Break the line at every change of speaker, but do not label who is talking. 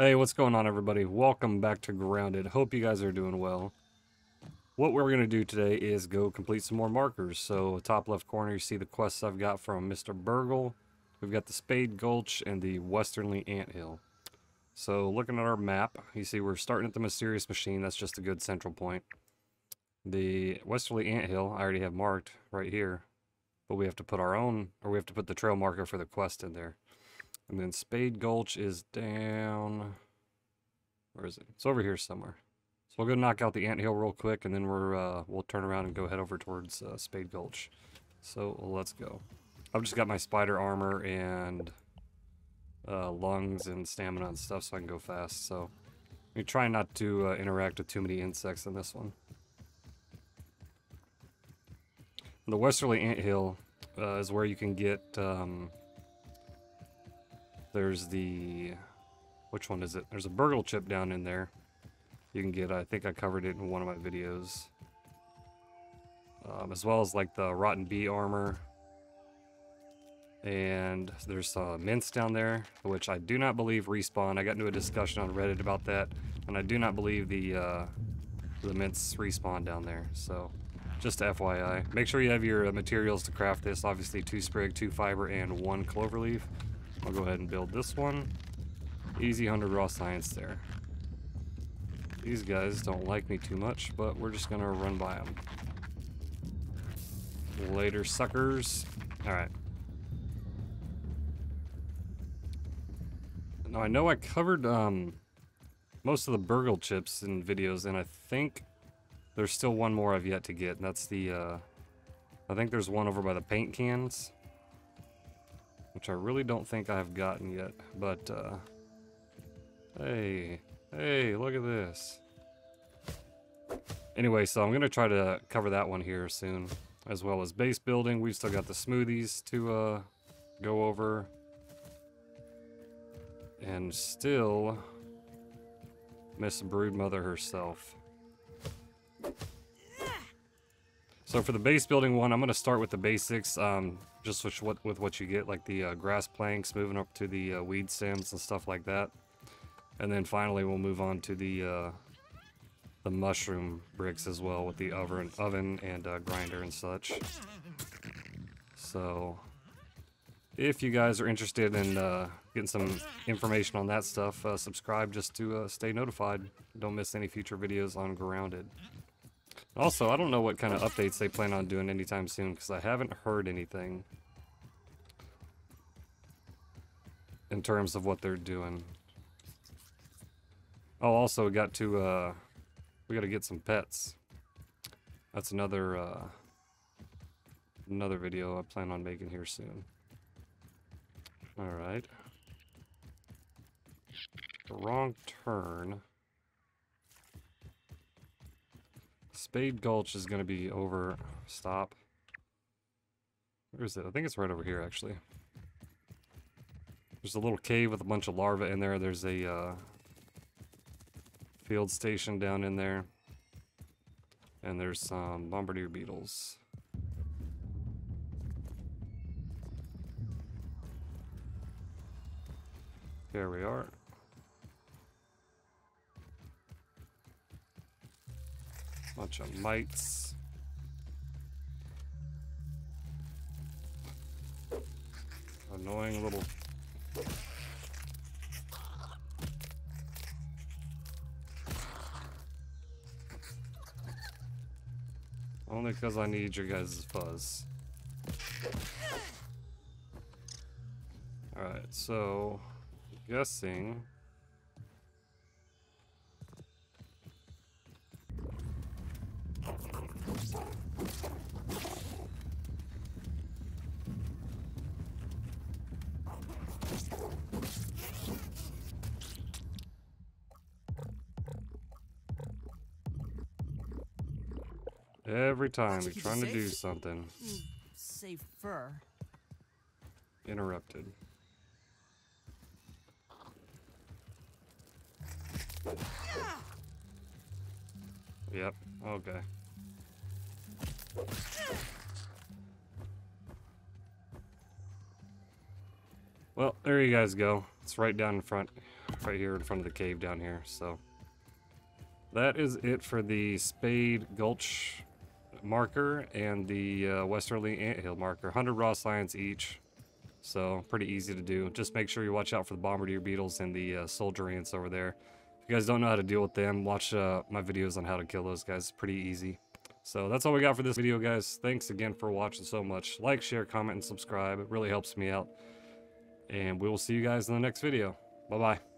Hey, what's going on everybody? Welcome back to Grounded. Hope you guys are doing well. What we're going to do today is go complete some more markers. So top left corner you see the quests I've got from Mr. Burgle. We've got the Spade Gulch and the Westerly Anthill. So looking at our map, you see we're starting at the Mysterious Machine. That's just a good central point. The Westerly Anthill I already have marked right here. But we have to put our own, or we have to put the trail marker for the quest in there. And then Spade Gulch is down... Where is it? It's over here somewhere. So we'll go knock out the ant hill real quick, and then we're uh, we'll turn around and go head over towards uh, Spade Gulch. So let's go. I've just got my spider armor and uh, lungs and stamina and stuff, so I can go fast. So we try not to uh, interact with too many insects in this one. The Westerly Ant Hill uh, is where you can get um, there's the... Which one is it? There's a burgle chip down in there. You can get, I think I covered it in one of my videos. Um, as well as like the Rotten Bee armor. And there's mints down there, which I do not believe respawn. I got into a discussion on Reddit about that, and I do not believe the uh, the mints respawn down there. So, just FYI. Make sure you have your materials to craft this. Obviously, two sprig, two fiber, and one cloverleaf. I'll go ahead and build this one. Easy 100 raw science there. These guys don't like me too much, but we're just gonna run by them. Later, suckers. Alright. Now, I know I covered um, most of the burgle chips in videos, and I think there's still one more I've yet to get, and that's the, uh, I think there's one over by the paint cans which I really don't think I've gotten yet, but, uh, hey, hey, look at this. Anyway, so I'm going to try to cover that one here soon, as well as base building. We've still got the smoothies to, uh, go over. And still, Miss Broodmother herself. So for the base building one, I'm going to start with the basics. Um, just with what, with what you get, like the uh, grass planks, moving up to the uh, weed stems and stuff like that. And then finally we'll move on to the uh, the mushroom bricks as well with the oven, oven and uh, grinder and such. So if you guys are interested in uh, getting some information on that stuff, uh, subscribe just to stay notified. Don't miss any future videos on Grounded. Also, I don't know what kind of updates they plan on doing anytime soon, because I haven't heard anything in terms of what they're doing. Oh, also, we got to, uh, we got to get some pets. That's another, uh, another video I plan on making here soon. Alright. The wrong turn. Spade Gulch is going to be over... Stop. Where is it? I think it's right over here, actually. There's a little cave with a bunch of larvae in there. There's a uh, field station down in there. And there's some bombardier beetles. There we are. Bunch of mites. Annoying little... Only because I need your guys' fuzz. Alright, so... guessing... Every time we're trying to do something.
Safe fur.
Interrupted. Yep, okay. Well, there you guys go. It's right down in front. right here in front of the cave down here. So that is it for the Spade Gulch marker and the uh, Westerly Anthill marker. 100 raw science each. So pretty easy to do. Just make sure you watch out for the bombardier beetles and the uh, soldier ants over there. If you guys don't know how to deal with them, watch uh, my videos on how to kill those guys. Pretty easy. So that's all we got for this video, guys. Thanks again for watching so much. Like, share, comment, and subscribe. It really helps me out. And we will see you guys in the next video. Bye-bye.